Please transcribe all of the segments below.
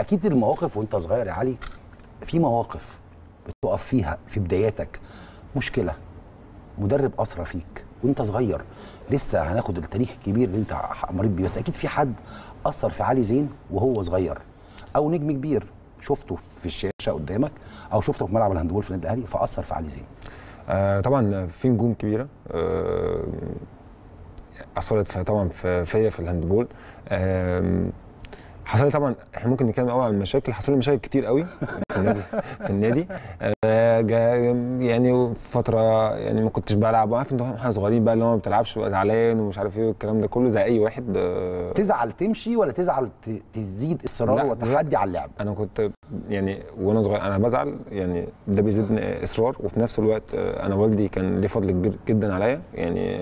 أكيد المواقف وانت صغير يا علي في مواقف بتقف فيها في بداياتك. مش كلمة مدرب أثرت فيك وانت صغير. لسه هناخد التاريخ الكبير اللي انت مريت بيه بس أكيد في حد أثر في علي زين وهو صغير أو نجم كبير شفته في الشاشة قدامك أو شفته في ملعب ال handball في النادي الأهلي فأثر في علي زين. آه طبعا في نجوم كبيرة آه أثرت في طبعا في فيا في ال handball. آه حصل لي طبعا إحنا ممكن نتكلم اول عن المشاكل. حصل لي مشاكل كتير قوي في النادي في النادي. آه يعني فترة يعني ما كنتش بلعب. عارف انت إحنا صغيرين بقى اللي هو ما بتلعبش بقى زعلان ومش عارف إيه والكلام ده كله. زي أي واحد آه. تزعل تمشي ولا تزعل تزيد إصرار وتحدي على اللعب؟ أنا كنت يعني وأنا صغير أنا بزعل يعني ده بيزيدني إصرار. وفي نفس الوقت آه، أنا والدي كان ليه فضل كبير جدا عليا. يعني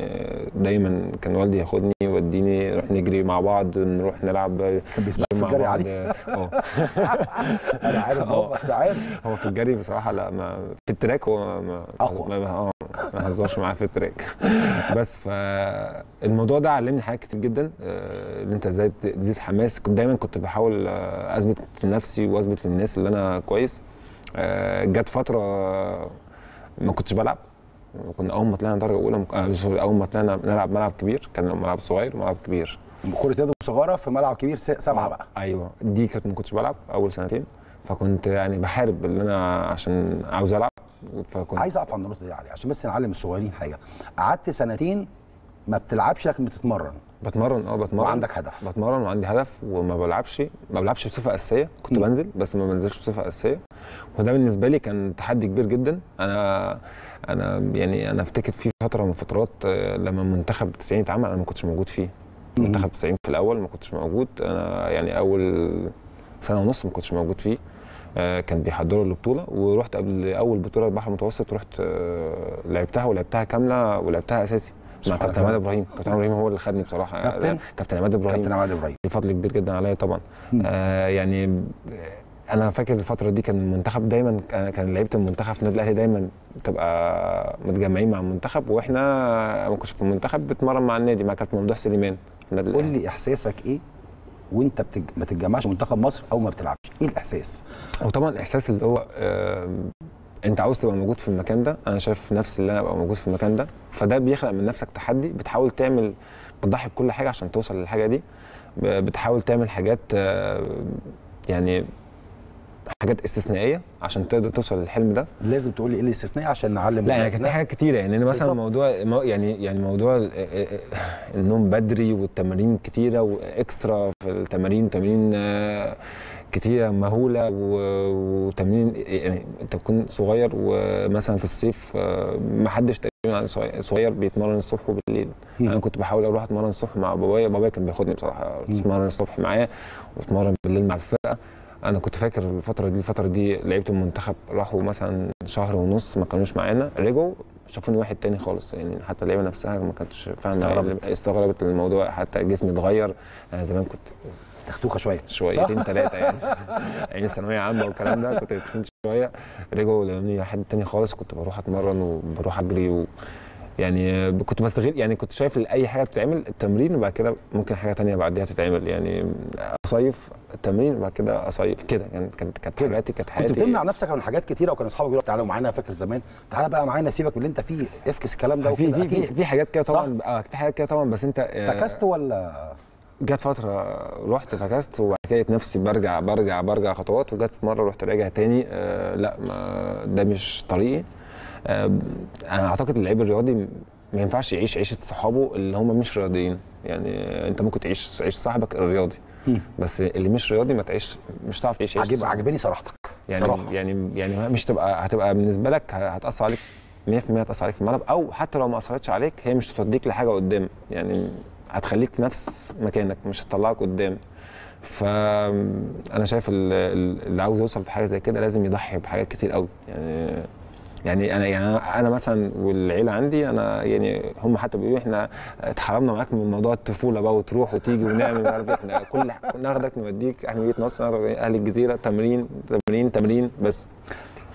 دايما كان والدي ياخدني يوديني نجري مع بعض نروح نلعب آه، كان بيسمعك مع بعض. آه. أنا عارف آه. أنت عارف هو في الجري بصراحة لا ما في ال track هو ما أقوى. ما آه ما هزرش معاه في ال track. بس فالموضوع ده علمني حاجات كتير جدا آه، إن أنت إزاي تزيد حماس. كنت دايما كنت بحاول آه، أثبت لنفسي وأثبت للناس اللي أنا كويس. آه، جت فترة ما كنتش بلعب. كنا أول ما طلعنا درجة أولى آه، أول ما طلعنا نلعب ملعب كبير كان ملعب صغير وملعب كبير. كرة يد صغيرة في ملعب كبير س- سبعة بقى. أيوه. دي كانت ما كنتش بلعب أول سنتين فكنت يعني بحارب إن أنا عشان عاوز ألعب فكنت عايز أقف عند النقطة دي علي عشان بس نعلم الصغيرين حاجة. قعدت سنتين ما بتلعبش لكن بتتمرن. بتمرن آه بتمرن. وعندك هدف. بتمرن وعندي هدف وما بلعبش ما بلعبش بصفة أساسية. كنت مم. بنزل بس ما بنزلش بصفة أساسية. وده بالنسبة لي كان تحدي كبير جدا. أنا أنا يعني أنا أفتكر في فترة من فترات آه، لما منتخب 90 اتعمل أنا ما كنتش موجود فيه. منتخب 90 في الأول ما كنتش موجود. أنا يعني أول سنة ونص ما كنتش موجود فيه آه، كان بيحضروا البطولة. ورحت قبل أول بطولة البحر المتوسط رحت آه، لعبتها ولعبتها كاملة ولعبتها أساسي مع كابتن. عماد إبراهيم. كابتن عماد إبراهيم هو اللي خدني بصراحة. كابتن؟ كابتن عماد إبراهيم. كابتن عماد إبراهيم. فضل كبير جدا عليا طبعا. آه يعني آه، أنا فاكر الفترة دي كان المنتخب دايما كان لعيبة المنتخب في النادي الأهلي دايما تبقى متجمعين مع المنتخب. وإحنا ما كنتش في المنتخب بتمرن مع النادي مع كابتن ممدوح سليمان. قول لي إحساسك إيه وأنت بتج... ما تتجمعش منتخب مصر أو ما بتلعبش؟ إيه الإحساس؟ وطبعا الإحساس اللي هو آه أنت عاوز تبقى موجود في المكان ده أنا شايف نفسي اللي أنا أبقى موجود في المكان ده فده بيخلق من نفسك تحدي بتحاول تعمل بتضحي بكل حاجة عشان توصل للحاجة دي بتحاول تعمل حاجات آه، يعني حاجات استثنائية عشان تقدر توصل للحلم ده لازم تقول لي إيه الاستثناء عشان نعلم لا يعني كانت حاجات كتيرة يعني أنا مثلا. موضوع مو- يعني يعني موضوع ال- ال- ال- النوم بدري والتمارين كتيرة وإكسترا في التمارين تمارين آه، كتيرة مهولة وتمرين يعني أنت تكون صغير ومثلا في الصيف آه، ما حدش تقريبا صغير- بيتمرن الصبح وبالليل. أنا كنت بحاول أروح أتمرن الصبح مع بابايا بابايا كان بياخدني بصراحة. أتمرن الصبح معايا وأتمرن بالليل مع الفرقة أنا كنت فاكر الفترة دي الفترة دي لعيبة المنتخب راحوا مثلا شهر ونص ما كانوش معانا رجعوا شافوني واحد تاني خالص يعني حتى اللعيبة نفسها ما كانتش فاهمة. استغربت. استغربت الموضوع حتى جسمي اتغير. أنا زمان كنت تختوخة شوية. شويتين ثلاثة يعني. يعني ثانوية عامة والكلام ده كنت تخنت شوية. رجعوا لقوني حد تاني خالص كنت بروح أتمرن وبروح أجري و يعني كنت بستغل يعني كنت شايف أي حاجة بتتعمل التمرين وبعد كده ممكن حاجة تانية بعديها تتعمل. يعني أصيف التمرين وبعد كده أصيف كده. يعني كانت كانت. حياتي كانت كنت حياتي. بتمنع نفسك عن حاجات كتيرة وكان أصحابك يقولوا تعالوا معانا فاكر زمان تعالى بقى معانا سيبك من اللي أنت فيه افكس الكلام ده في في في, حاجات كده طبعا آه في حاجات كده طبعا بس أنت آه، فكست ولا؟ جت فترة رحت فكست وبعد كده نفسي برجع برجع برجع خطوات وجت مرة رحت راجع تاني آه لا ما ده مش طريقي. أنا أعتقد اللعيب الرياضي ما ينفعش يعيش عيشة صحابه اللي هم مش رياضيين. يعني أنت ممكن تعيش عيش صاحبك الرياضي. بس اللي مش رياضي ما تعيش مش هتعرف تعيش عيش عجب. عجباني صراحتك يعني صراحة. يعني يعني مش تبقى هتبقى بالنسبة لك هتأثر عليك 100% هتأثر عليك في الملعب أو حتى لو ما أثرتش عليك هي مش هتوديك لحاجة قدام. يعني هتخليك في نفس مكانك مش هتطلعك قدام. فانا شايف ال- ال- اللي عاوز يوصل في حاجة زي كده لازم يضحي بحاجات كتير قوي. يعني يعني أنا يعني أنا مثلا والعيلة عندي أنا يعني هم حتى بيقولوا إحنا اتحرمنا معاك من موضوع الطفولة بقى وتروح وتيجي ونعمل عارف إيه. إحنا كل ناخدك نوديك إحنا مدينه نصر أهل الجزيرة تمرين تمرين تمرين بس